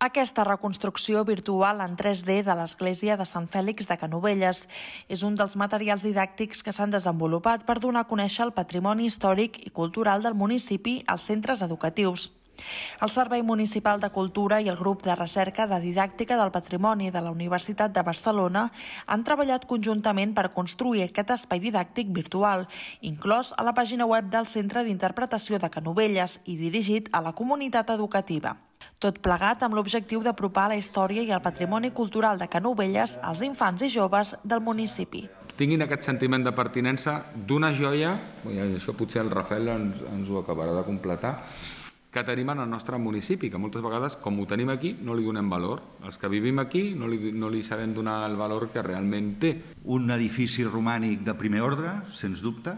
Aquesta reconstrucció virtual en 3D de l'església de Sant Fèlix de Canovelles és un dels materials didàctics que s'han desenvolupat per donar a conèixer el patrimoni històric i cultural del municipi als centres educatius. El Servei Municipal de Cultura i el Grup de Recerca de Didàctica del Patrimoni de la Universitat de Barcelona han treballat conjuntament per construir aquest espai didàctic virtual, inclòs a la pàgina web del Centre d'Interpretació de Canovelles i dirigit a la comunitat educativa. Tot plegat amb l'objectiu d'apropar la història i el patrimoni cultural de Canovelles als infants i joves del municipi. Tinguin aquest sentiment de pertinença d'una joia, i això potser el Rafael ens, ens ho acabarà de completar, que tenim en el nostre municipi, que moltes vegades, com ho tenim aquí, no li donem valor. Els que vivim aquí no li, no li sabem donar el valor que realment té. Un edifici romànic de primer ordre, sens dubte,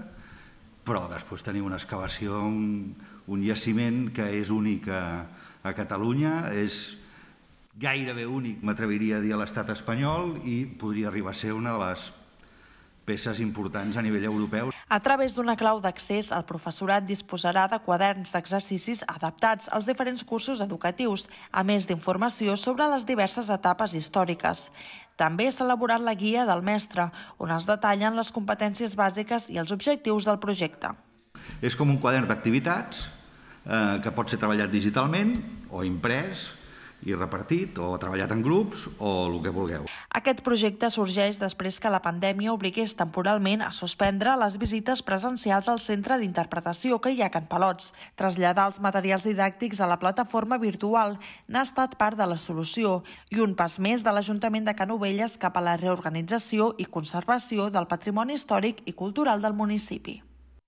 però després tenim una excavació, un, un jaciment que és únic a, a Catalunya, és gairebé únic, m'atreviria a dir, a l'estat espanyol i podria arribar a ser una de les peces importants a nivell europeu. A través d'una clau d'accés, el professorat disposarà de quaderns d'exercicis adaptats als diferents cursos educatius, a més d'informació sobre les diverses etapes històriques. També s'ha elaborat la guia del mestre, on es detallen les competències bàsiques i els objectius del projecte. És com un quadern d'activitats eh, que pot ser treballat digitalment o imprès i repartit o treballat en grups o el que vulgueu. Aquest projecte sorgeix després que la pandèmia obligués temporalment a suspendre les visites presencials al centre d'interpretació que hi ha a Can Palots. Traslladar els materials didàctics a la plataforma virtual n'ha estat part de la solució i un pas més de l'Ajuntament de Canovelles cap a la reorganització i conservació del patrimoni històric i cultural del municipi.